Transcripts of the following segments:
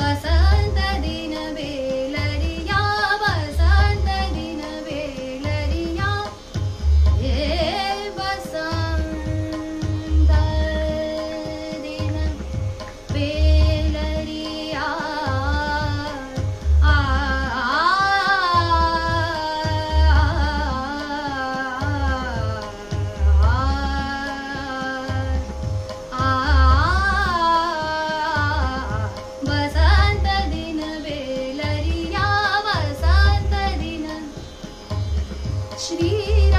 basa Shri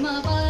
my body.